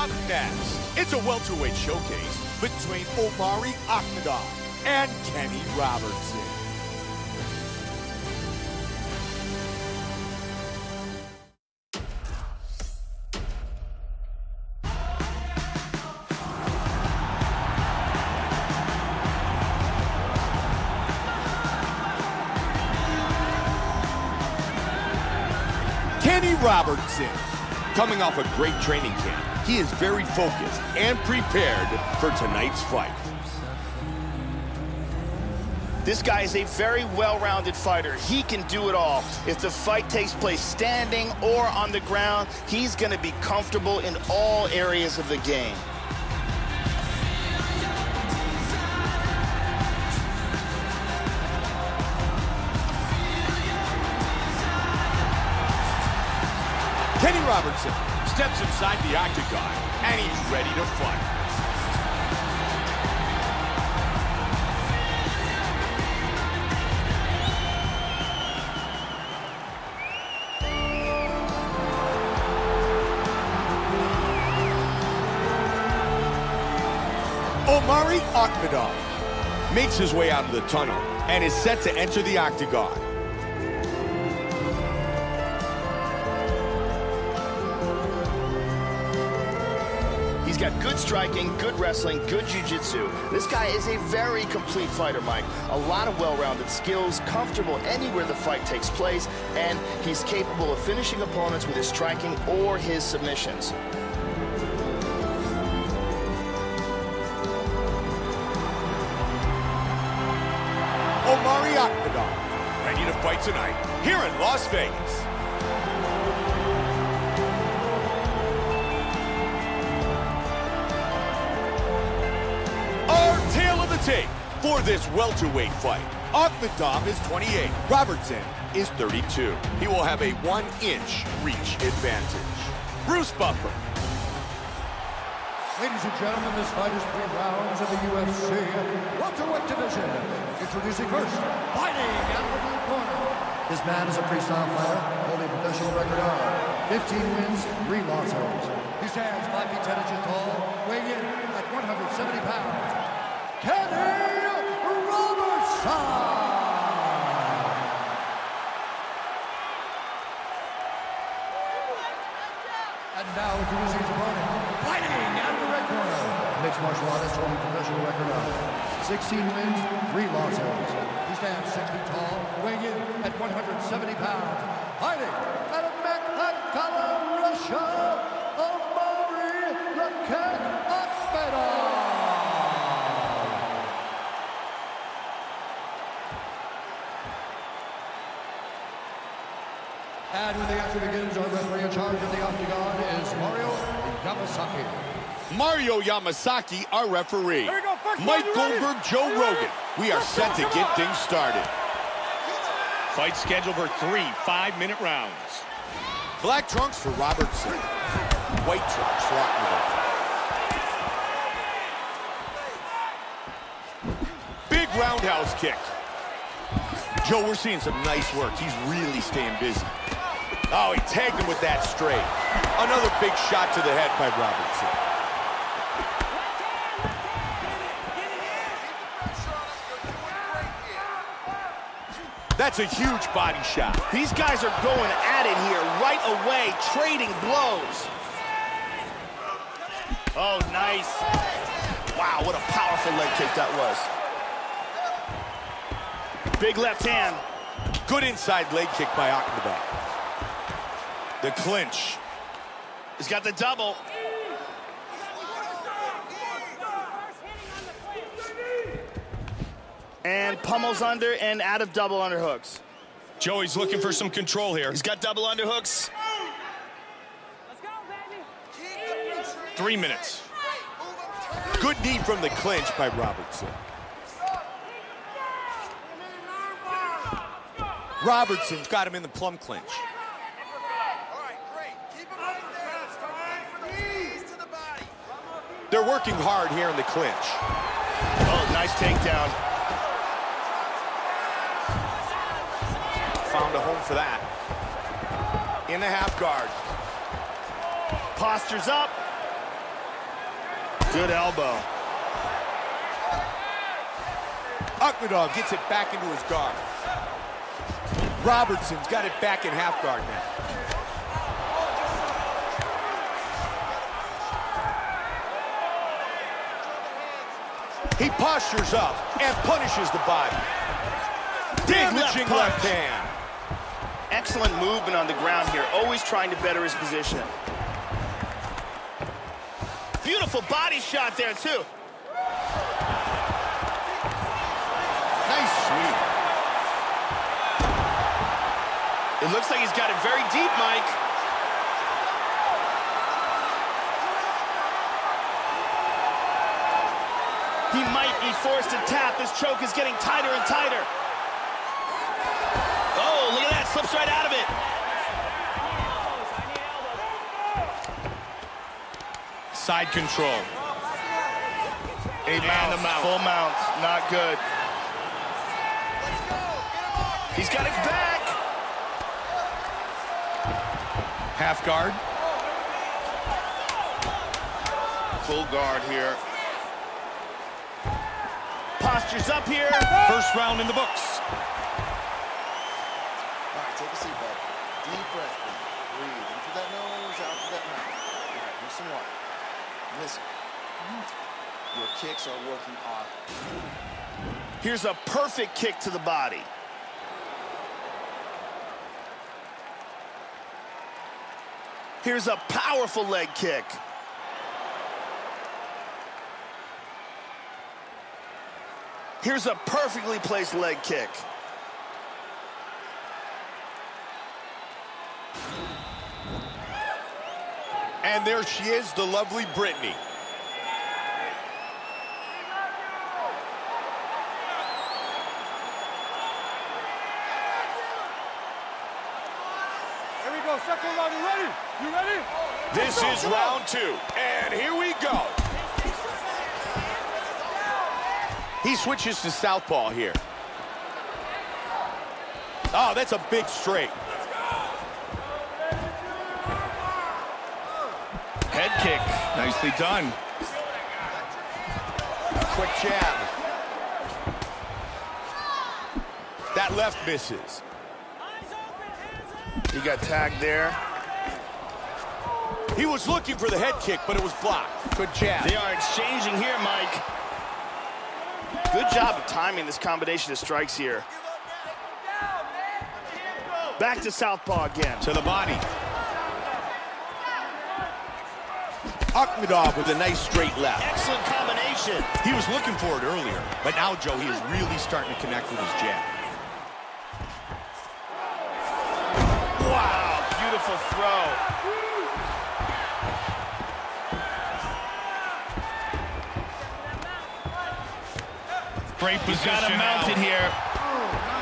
Up next, it's a welterweight showcase between Omari Akhmedov and Kenny Robertson. Kenny Robertson. Coming off a great training camp, he is very focused and prepared for tonight's fight. This guy is a very well-rounded fighter. He can do it all. If the fight takes place standing or on the ground, he's going to be comfortable in all areas of the game. Kenny Robertson steps inside the octagon, and he's ready to fight. Omari Akhmedov makes his way out of the tunnel and is set to enter the octagon. Got good striking, good wrestling, good jiu-jitsu. This guy is a very complete fighter, Mike. A lot of well-rounded skills, comfortable anywhere the fight takes place, and he's capable of finishing opponents with his striking or his submissions. Omari Akhmedov, ready to fight tonight here in Las Vegas. Tape for this welterweight fight. Akhmedov is 28. Robertson is 32. He will have a one-inch reach advantage. Bruce Buffer, Ladies and gentlemen, this fight is three rounds of the UFC welterweight division. Introducing first, fighting out of the corner. This man is a freestyle fighter, holding a professional record of 15 wins, 3 losses. He stands 5 feet 10 inches tall, weighing in at 170 pounds. Kenny Robertson! And now introducing his opponent, fighting out of the red corner. Mixed martial artist holding a professional record of 16 wins, 3 losses. He stands 6 feet tall, weighing in at 170 pounds. Fighting out of Makhachkala, Russia, Omari Lekek Akhmedov. And when the action begins, our referee in charge of the octagon is Mario Yamasaki. Mario Yamasaki, our referee. Go, Mike round, you ready? Goldberg, Joe Rogan. We are Let's set go, to come get on. things started. Fight scheduled for three five-minute rounds. Black trunks for Robertson. White trunks for Akhmedov. Big roundhouse kick. Joe, we're seeing some nice work. He's really staying busy. Oh, he tagged him with that straight. Another big shot to the head by Robertson. That's a huge body shot. These guys are going at it here right away, trading blows. Oh, nice. Wow, what a powerful leg kick that was. Big left hand. Good inside leg kick by Akhmedov. The clinch. He's got the double. And pummels under and out of double underhooks. Joey's looking for some control here. He's got double underhooks. Three minutes. Good knee from the clinch by Robertson. Robertson's got him in the plum clinch. They're working hard here in the clinch. Oh, nice takedown. Found a home for that. In the half guard. Postures up. Good elbow. Akhmedov gets it back into his guard. Robertson's got it back in half guard now. He postures up and punishes the body. Damaging left, left hand. Excellent movement on the ground here, always trying to better his position. Beautiful body shot there, too. Nice sweep. It looks like he's got it very deep, Mike. He might be forced to tap. This choke is getting tighter and tighter. Oh, look at that. Slips right out of it. Side control. A And mount. full mount, not good. He's got his back. Half guard. Full guard here. Postures up here. First round in the books. All right, take a seat, bud. Deep breath. Breathe. In through that nose, out through that mouth. All right, here's some water. Listen. Your kicks are working awesome. Here's a perfect kick to the body. Here's a powerful leg kick. Here's a perfectly placed leg kick. And there she is, the lovely Brittany. Here we go, second round, you ready? You ready? This is round two, and here we go. He switches to southpaw here. Oh, that's a big straight. Head kick. Nicely done. Quick jab. That left misses. He got tagged there. He was looking for the head kick, but it was blocked. Good jab. They are exchanging here. Good job of timing this combination of strikes here. Back to southpaw again. To the body. Akhmedov with a nice straight left. Excellent combination. He was looking for it earlier, but now, Joe, he is really starting to connect with his jab. Great position. Got him mounted now. here.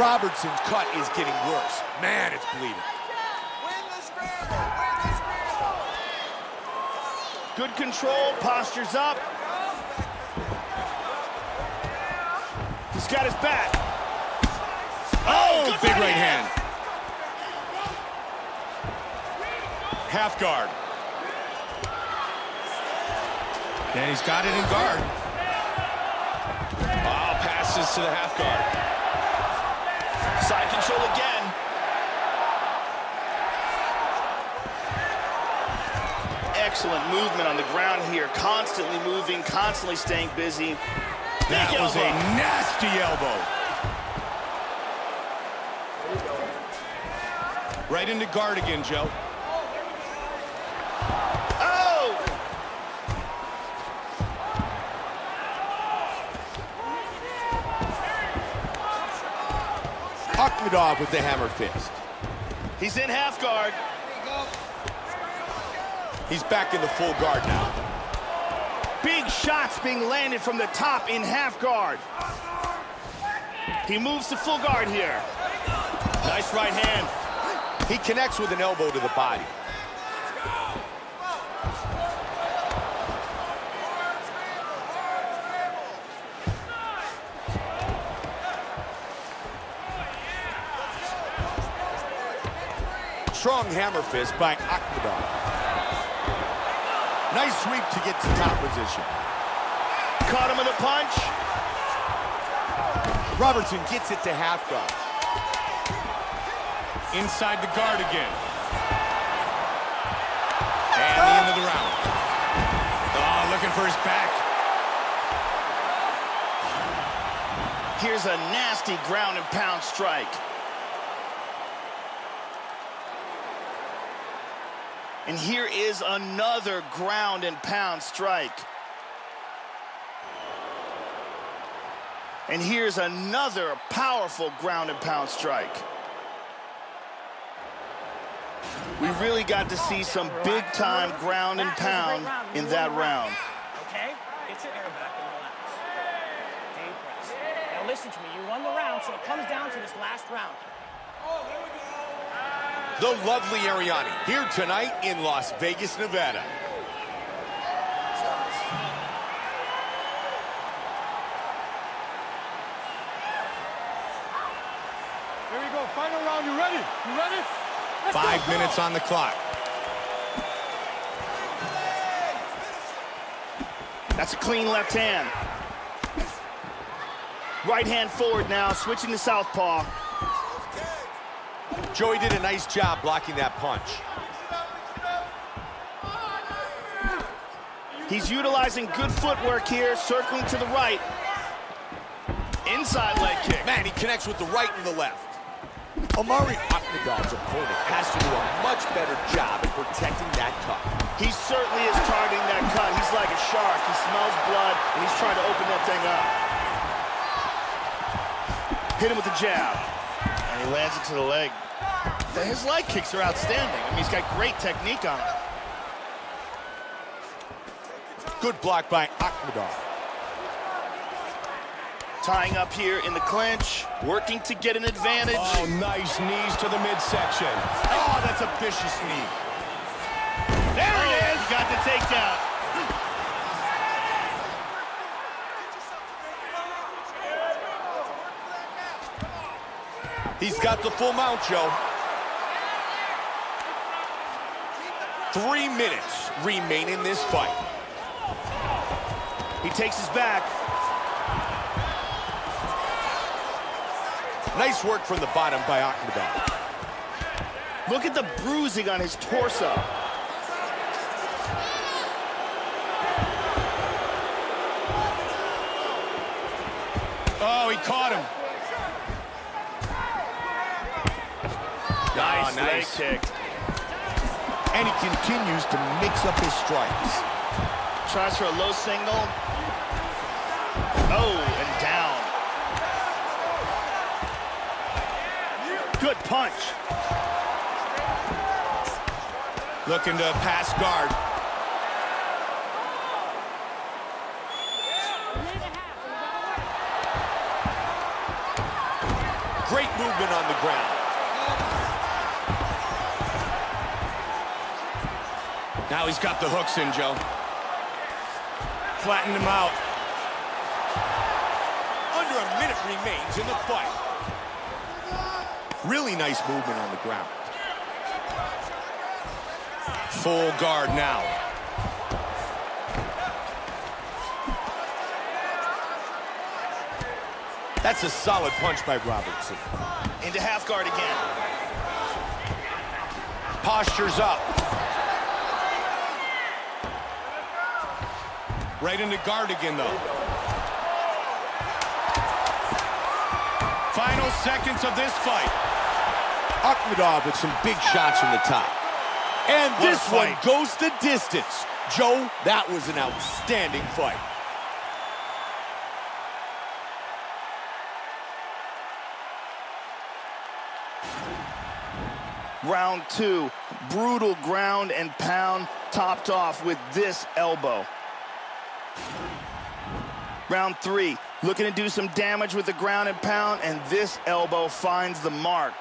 Robertson's cut is getting worse. Man, it's bleeding. Good control, postures up. He's got his back. Oh, good big right right hand. hand. Half guard. And he's got it in guard. To the half guard. Side control again. Excellent movement on the ground here. Constantly moving, constantly staying busy. That Big was a nasty elbow. Right into guard again, Joe. Akhmedov with the hammer fist. He's in half guard. He's back in the full guard now. Big shots being landed from the top in half guard. He moves to full guard here. Nice right hand. He connects with an elbow to the body. Strong hammer fist by Akhmedov. Nice sweep to get to top position. Caught him with a punch. Robertson gets it to half guard. Inside the guard again. And the end of the round. Oh, looking for his back. Here's a nasty ground and pound strike. And here is another ground and pound strike. And here's another powerful ground and pound strike. We really got to see some big time ground and pound in that round. Okay? Get your air back and relax. Deep breaths. Now listen to me. You won the round, so it comes down to this last round. The lovely Ariani here tonight in Las Vegas, Nevada. Here we go. Final round. You ready? You ready? Let's Five go. Come minutes on the clock. That's a clean left hand. Right hand forward now, switching to southpaw. Joey did a nice job blocking that punch. He's utilizing good footwork here, circling to the right. Inside leg kick. Man, he connects with the right and the left. Omari Akhmedov's opponent has to do a much better job at protecting that cut. He certainly is targeting that cut. He's like a shark. He smells blood, and he's trying to open that thing up. Hit him with the jab. And he lands it to the leg. His leg kicks are outstanding. I mean, he's got great technique on him. Good block by Akhmedov. Tying up here in the clinch, working to get an advantage. Oh, nice knees to the midsection. Oh, that's a vicious knee. There it oh. is. He got the takedown. He's got the full mount, Joe. Three minutes remain in this fight. He takes his back. Nice work from the bottom by Akhmedov. Look at the bruising on his torso. Oh, he caught him. Ah, nice, Oh, nice. leg kick. And he continues to mix up his strikes. Tries for a low single. Oh, and down. Good punch. Looking to pass guard. Great movement on the ground. Now he's got the hooks in, Joe. Flattened him out. Under a minute remains in the fight. Really nice movement on the ground. Full guard now. That's a solid punch by Robertson. Into half guard again. Postures up. Right into guard again, though. Final seconds of this fight. Akhmedov with some big shots from the top. And What this one goes the distance. Joe, that was an outstanding fight. Round two, brutal ground and pound, topped off with this elbow. Round three, looking to do some damage with the ground and pound, and this elbow finds the mark.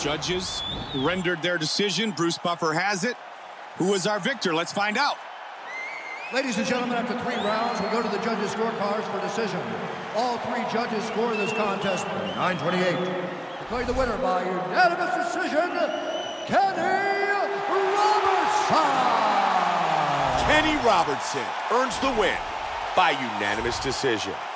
Judges rendered their decision. Bruce Buffer has it. Who was our victor? Let's find out. Ladies and gentlemen, after three rounds, we go to the judges' scorecards for decision. All three judges score this contest 928. Declared the winner by unanimous decision, Kenny Robertson. Kenny Robertson earns the win by unanimous decision.